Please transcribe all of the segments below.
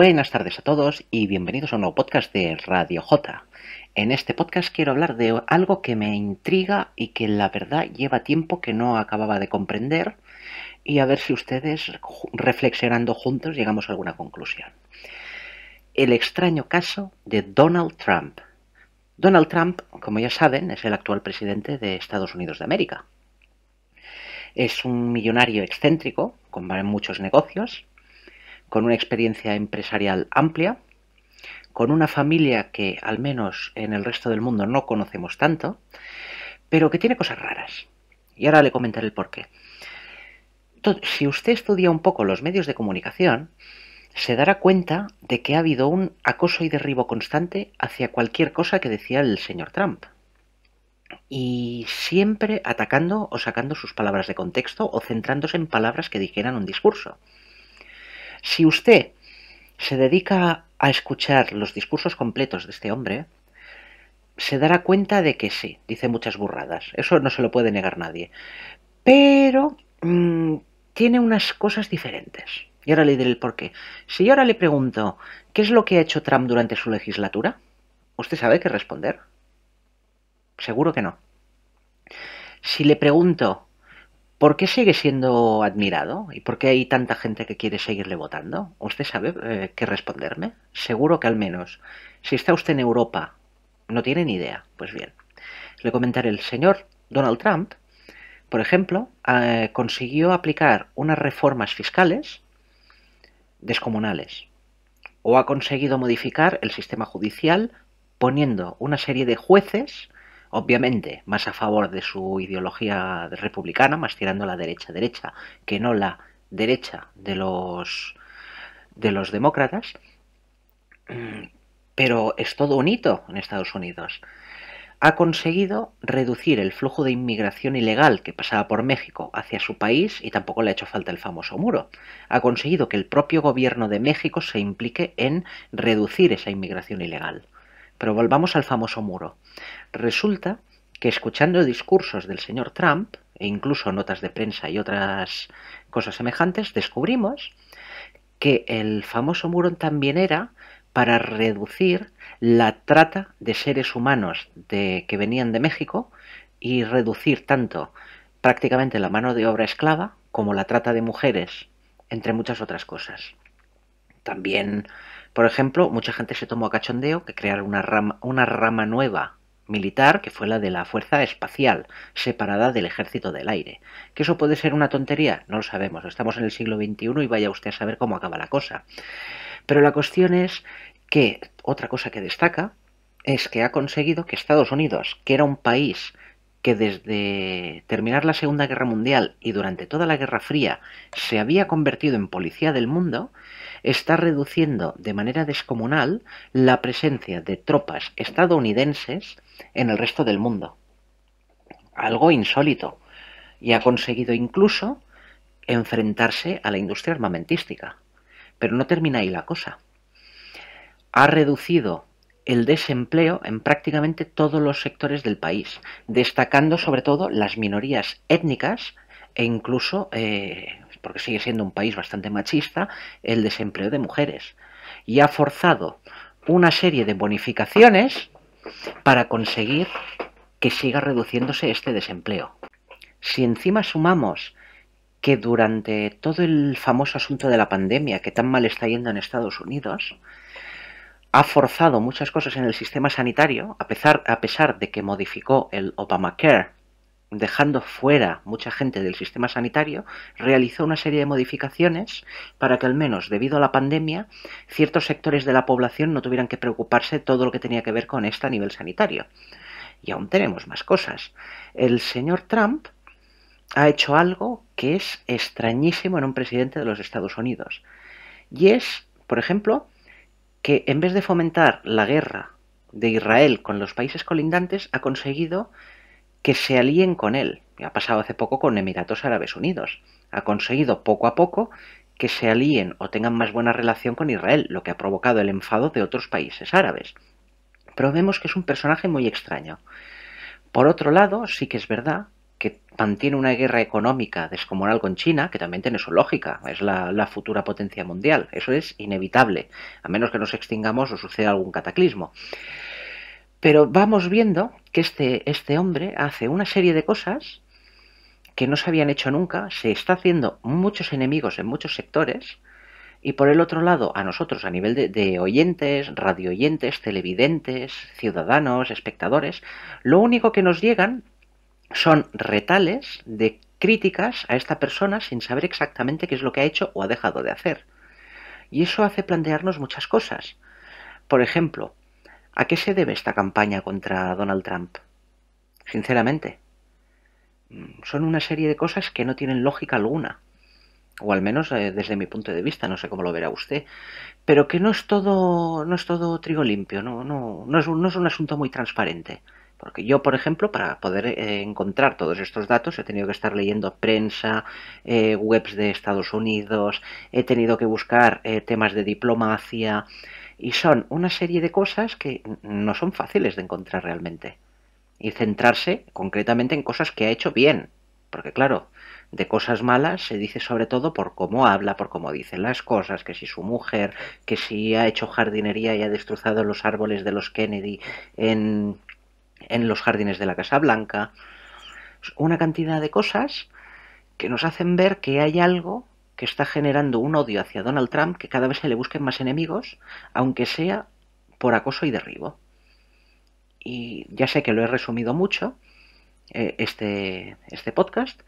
Buenas tardes a todos y bienvenidos a un nuevo podcast de Radio J. En este podcast quiero hablar de algo que me intriga y que la verdad lleva tiempo que no acababa de comprender y a ver si ustedes reflexionando juntos llegamos a alguna conclusión. El extraño caso de Donald Trump. Donald Trump, como ya saben, es el actual presidente de Estados Unidos de América. Es un millonario excéntrico con muchos negocios con una experiencia empresarial amplia, con una familia que al menos en el resto del mundo no conocemos tanto, pero que tiene cosas raras. Y ahora le comentaré el porqué. Si usted estudia un poco los medios de comunicación, se dará cuenta de que ha habido un acoso y derribo constante hacia cualquier cosa que decía el señor Trump. Y siempre atacando o sacando sus palabras de contexto o centrándose en palabras que dijeran un discurso. Si usted se dedica a escuchar los discursos completos de este hombre, se dará cuenta de que sí, dice muchas burradas. Eso no se lo puede negar nadie. Pero mm, tiene unas cosas diferentes. Y ahora le diré el porqué. Si yo ahora le pregunto, ¿qué es lo que ha hecho Trump durante su legislatura? ¿Usted sabe qué responder? Seguro que no. Si le pregunto, ¿Por qué sigue siendo admirado? ¿Y por qué hay tanta gente que quiere seguirle votando? ¿Usted sabe eh, qué responderme? Seguro que al menos, si está usted en Europa, no tiene ni idea. Pues bien, le comentaré, el señor Donald Trump, por ejemplo, eh, consiguió aplicar unas reformas fiscales descomunales. O ha conseguido modificar el sistema judicial poniendo una serie de jueces obviamente más a favor de su ideología republicana, más tirando a la derecha derecha que no la derecha de los de los demócratas, pero es todo un hito en Estados Unidos. Ha conseguido reducir el flujo de inmigración ilegal que pasaba por México hacia su país y tampoco le ha hecho falta el famoso muro. Ha conseguido que el propio gobierno de México se implique en reducir esa inmigración ilegal. Pero volvamos al famoso muro. Resulta que escuchando discursos del señor Trump, e incluso notas de prensa y otras cosas semejantes, descubrimos que el famoso muro también era para reducir la trata de seres humanos de, que venían de México y reducir tanto prácticamente la mano de obra esclava como la trata de mujeres, entre muchas otras cosas. También por ejemplo, mucha gente se tomó a cachondeo que crearon una rama, una rama nueva militar que fue la de la Fuerza Espacial, separada del Ejército del Aire. ¿Que eso puede ser una tontería? No lo sabemos. Estamos en el siglo XXI y vaya usted a saber cómo acaba la cosa. Pero la cuestión es que otra cosa que destaca es que ha conseguido que Estados Unidos, que era un país que desde terminar la Segunda Guerra Mundial y durante toda la Guerra Fría se había convertido en policía del mundo, está reduciendo de manera descomunal la presencia de tropas estadounidenses en el resto del mundo. Algo insólito. Y ha conseguido incluso enfrentarse a la industria armamentística. Pero no termina ahí la cosa. Ha reducido el desempleo en prácticamente todos los sectores del país, destacando sobre todo las minorías étnicas e incluso, eh, porque sigue siendo un país bastante machista, el desempleo de mujeres. Y ha forzado una serie de bonificaciones para conseguir que siga reduciéndose este desempleo. Si encima sumamos que durante todo el famoso asunto de la pandemia que tan mal está yendo en Estados Unidos, ha forzado muchas cosas en el sistema sanitario, a pesar, a pesar de que modificó el Obamacare, dejando fuera mucha gente del sistema sanitario, realizó una serie de modificaciones para que al menos debido a la pandemia ciertos sectores de la población no tuvieran que preocuparse todo lo que tenía que ver con esto a nivel sanitario. Y aún tenemos más cosas. El señor Trump ha hecho algo que es extrañísimo en un presidente de los Estados Unidos. Y es, por ejemplo, que en vez de fomentar la guerra de Israel con los países colindantes, ha conseguido que se alíen con él. Ha pasado hace poco con Emiratos Árabes Unidos. Ha conseguido poco a poco que se alíen o tengan más buena relación con Israel, lo que ha provocado el enfado de otros países árabes. Pero vemos que es un personaje muy extraño. Por otro lado, sí que es verdad que mantiene una guerra económica descomunal con China, que también tiene su lógica, es la, futura potencia mundial, eso es inevitable, a menos que nos extingamos o suceda algún cataclismo. Pero vamos viendo que este, este hombre hace una serie de cosas que no se habían hecho nunca, se está haciendo muchos enemigos en muchos sectores, y por el otro lado, a nosotros, a nivel de, de oyentes, radio oyentes, televidentes, ciudadanos, espectadores, lo único que nos llegan son retales de críticas a esta persona sin saber exactamente qué es lo que ha hecho o ha dejado de hacer. Y eso hace plantearnos muchas cosas. Por ejemplo, ¿a qué se debe esta campaña contra Donald Trump? Sinceramente, son una serie de cosas que no tienen lógica alguna. O al menos eh, desde mi punto de vista, no sé cómo lo verá usted. Pero que no es todo, no es todo trigo limpio, no, no, no, es, no es un asunto muy transparente. Porque yo, por ejemplo, para poder eh, encontrar todos estos datos he tenido que estar leyendo prensa, eh, webs de Estados Unidos, he tenido que buscar eh, temas de diplomacia y son una serie de cosas que no son fáciles de encontrar realmente. Y centrarse concretamente en cosas que ha hecho bien. Porque claro, de cosas malas se dice sobre todo por cómo habla, por cómo dice las cosas, que si su mujer, que si ha hecho jardinería y ha destrozado los árboles de los Kennedy en en los jardines de la Casa Blanca, una cantidad de cosas que nos hacen ver que hay algo que está generando un odio hacia Donald Trump, que cada vez se le busquen más enemigos, aunque sea por acoso y derribo. Y ya sé que lo he resumido mucho, eh, este, este podcast,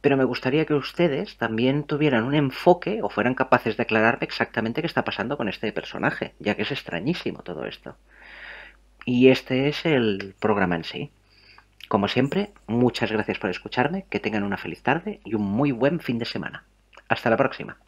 pero me gustaría que ustedes también tuvieran un enfoque o fueran capaces de aclararme exactamente qué está pasando con este personaje, ya que es extrañísimo todo esto. Y este es el programa en sí. Como siempre, muchas gracias por escucharme, que tengan una feliz tarde y un muy buen fin de semana. Hasta la próxima.